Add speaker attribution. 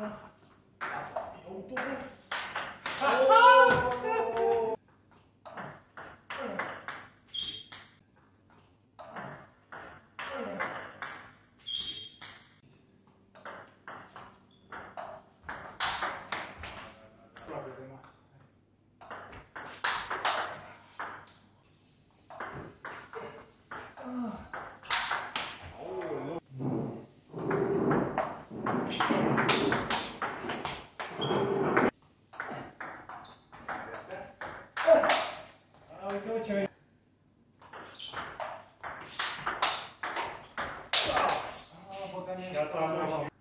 Speaker 1: Oh, no.
Speaker 2: p a n